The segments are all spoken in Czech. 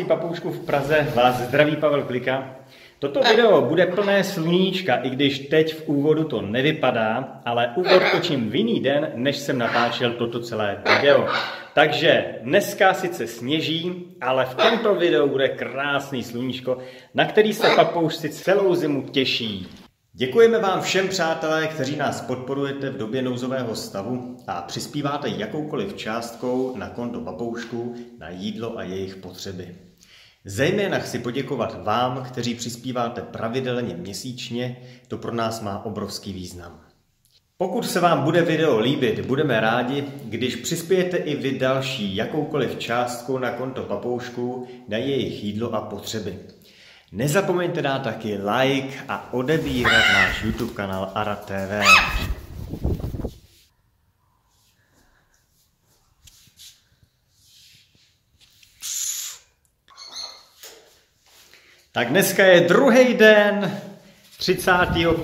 království papoušku v Praze vás zdraví Pavel Klika. Toto video bude plné sluníčka, i když teď v úvodu to nevypadá, ale úvod točím v jiný den, než jsem natáčel toto celé video. Takže dneska sice sněží, ale v tomto videu bude krásný sluníčko, na který se papoušci celou zimu těší. Děkujeme vám všem přátelé, kteří nás podporujete v době nouzového stavu a přispíváte jakoukoliv částkou na konto papoušku na jídlo a jejich potřeby. Zejména chci poděkovat vám, kteří přispíváte pravidelně měsíčně, to pro nás má obrovský význam. Pokud se vám bude video líbit, budeme rádi, když přispějete i vy další jakoukoliv částkou na konto papoušku na jejich jídlo a potřeby. Nezapomeňte dát taky like a odebírat náš YouTube kanál Ara TV. Tak dneska je druhý den 31.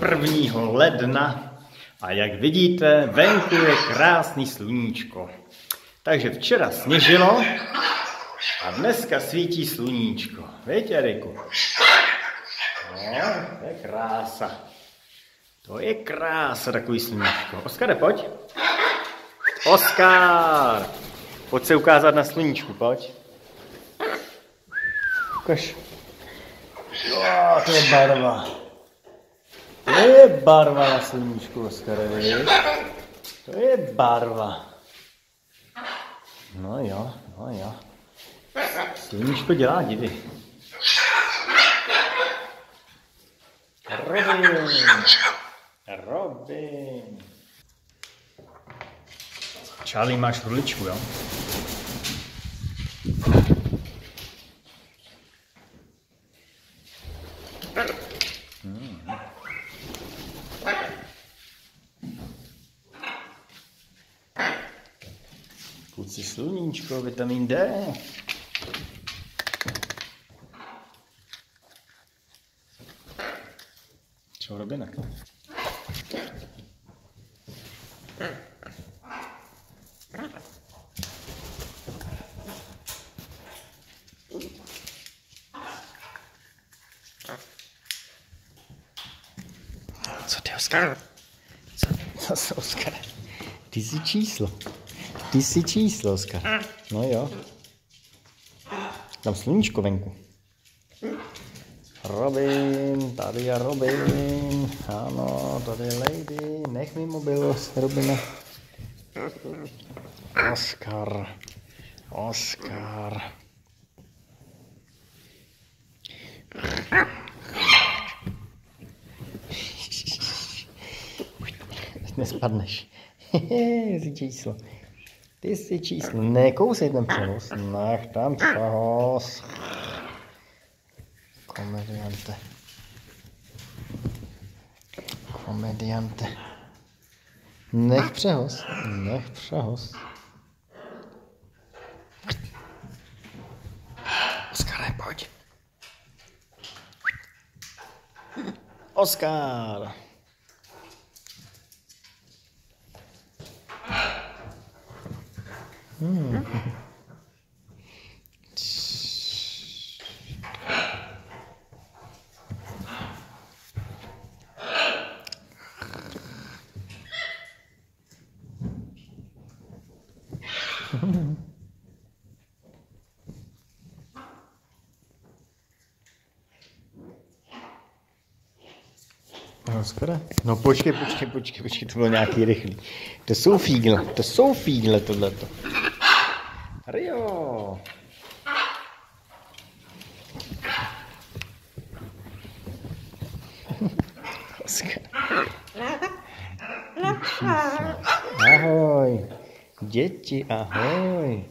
ledna a jak vidíte, venku je krásný sluníčko. Takže včera sněžilo a dneska svítí sluníčko. Víte, Riku? No, to je krása. To je krása, takový sluníčko. Oskare, pojď. Oskar! Pojď se ukázat na sluníčku, pojď. Ukaž. Jo, to je barva. To je barva na sluníčku, Oskare, víš? To je barva. No jo, no jo. Sluníčko dělá divy. Robin. Robin. Charlie, máš hruličku, jo? Kluci sluníčko, vitamin D. Čau, Robinek. Co ty, Oskar? Co, jsi, Oskar? Ty jsi číslo. Ty jsi číslo, Oskar. No jo. Tam sluníčko venku. Robin, tady je Robin. Ano, tady je Lady. Nech mi mobil, Robina. Oskar. Oskar. Nespadneš. Jsi číslo. Ty jsi číslo. Nekousej ten přenos. Nech tam přehoz. Komediante. Komediante. Nech přehoz. Nech přehoz. Oskare, pojď. Oskar. Hmm. No, skoro. No počkej, počkej, počkej, počkej, to bylo nějaký rychlý. To jsou fígle, to jsou fígle tohleto. Rio. Ahoj. Děti, ahoj.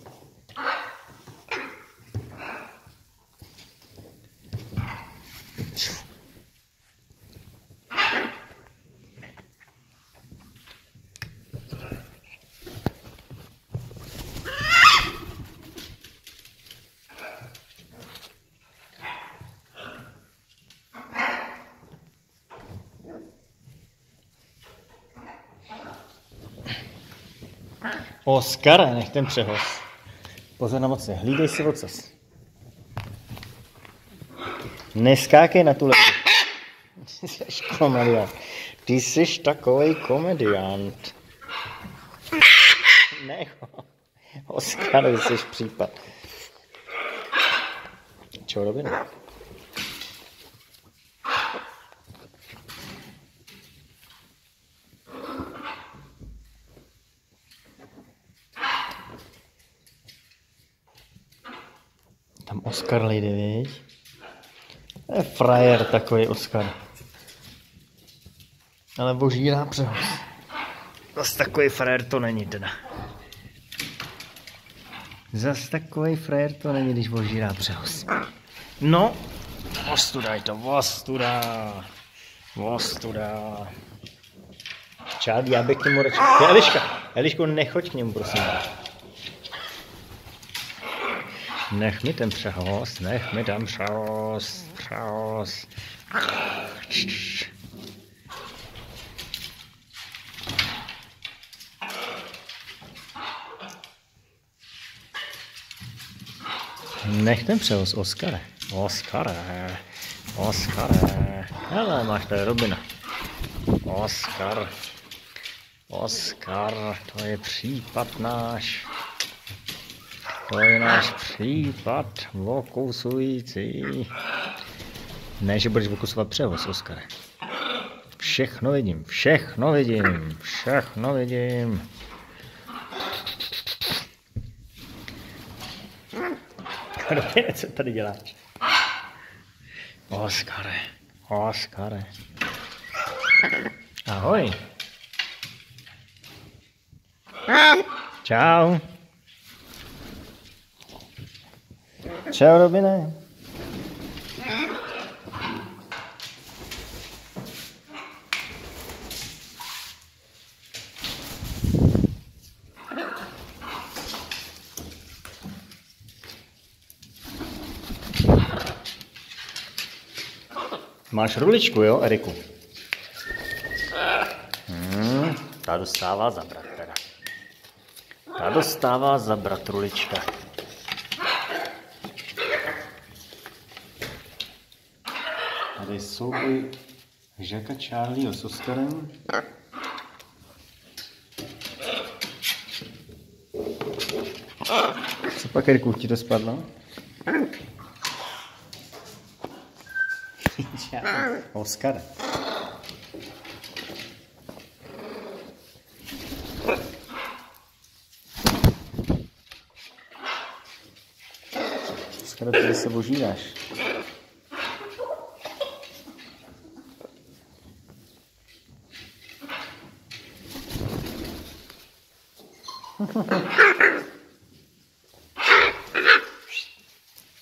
Oskar, nech ten přehoz. Pozor na moce, hlídej si ocas. Neskákej na tu ledu. Ty jsi komediant. Ty jsi takovej komediant. Ne, Oskar, jsi případ. Čau, Robinu. Oskar lejde, viď? To je frajer takový Oskar. Ale božírá přehoz. Zas takový frajer to není teda. Zas takový frajer to není, když božírá přehoz. No, ostudaj to, ostuda. Ostuda. Čád, já bych k němu radši... Eliška, Eliško, nechoď k němu, prosím. Nech mi ten přehoz, nech mi ten přehoz, přehoz. Nech ten přehoz, Oskare. Oskare, Oskare. Hele, máš tady Robina. Oskar. Oskar, to je případ náš. To je náš případ vokusující. Ne, že budeš vokusovat převoz, Oskare. Všechno vidím, všechno vidím, všechno vidím. Robine, co tady děláš? Oskare, Oskare. Ahoj. Čau. Čau, Robine. Máš ruličku, jo, Eriku? Hmm, ta dostává zabrat teda. Ta dostává zabrat rulička. Tady souboj Žaka Charlieho s Oskarem. Co pak, Eriku, ti to spadlo? Oskar. Oskar, ty se božíráš.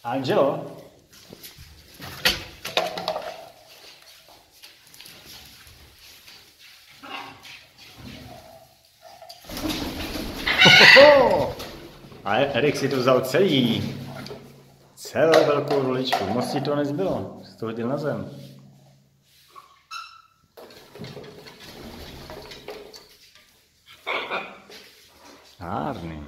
Angelo? A Erik si to vzal celý. Celou velkou ruličku. Moc ti to nezbylo. Jsi to hodil na zem. Hárný.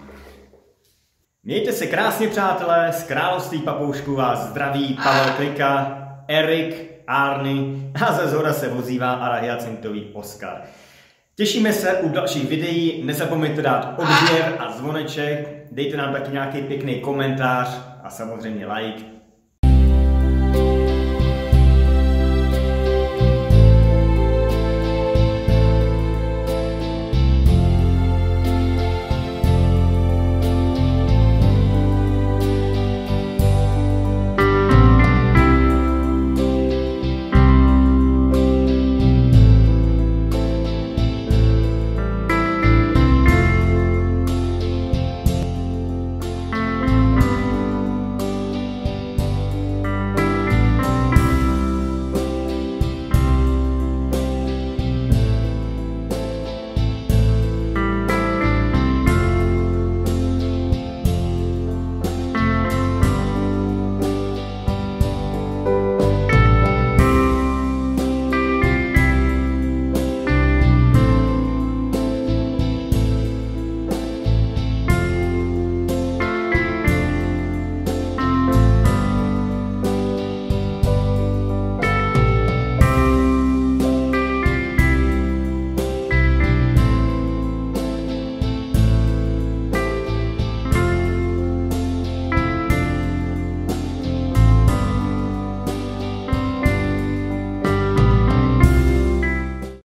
Mějte se krásně, přátelé, z království papoušku vás zdraví Pavel Klika, Erik, Arny a ze zhora se vozívá Arahiacintový Oskar. Těšíme se u dalších videí, nezapomeňte dát odběr a zvoneček, dejte nám taky nějaký pěkný komentář a samozřejmě like.